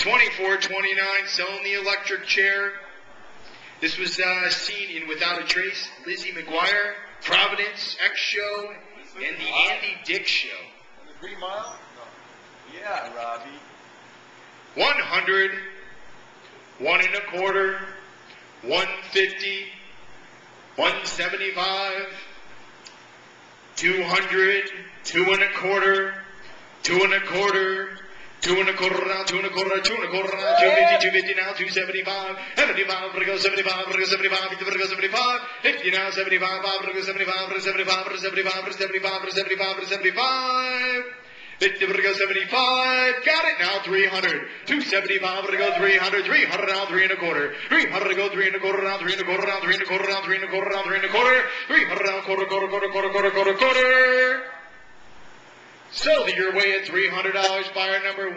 2429 selling the electric chair. This was uh, seen in Without a Trace, Lizzie McGuire, Providence, X Show, and the Andy Dick Show. The Green Mile? No. Yeah, Robbie. 100, one and a quarter, 150, 175, 200, two and a quarter, two and a quarter, two and a quarter now, two and a quarter, two and a quarter now, 250, 250 now, 275, 75, we're go 75, we're 75, we're 75, 50 now, 75, we're 75, we're 75, we're 75, we're 75, we're 75, we're 75. 50 we're 75. Got it now. 300. 275 we're 300. 300 now. Three and a quarter. 300 to go. Three and a quarter now. Three and a quarter now. Three and a quarter now. Three and a quarter now. Three and a quarter. 300 now. Quarter, quarter, quarter, quarter, quarter, quarter, quarter. So that you're way at $300. Buyer number one.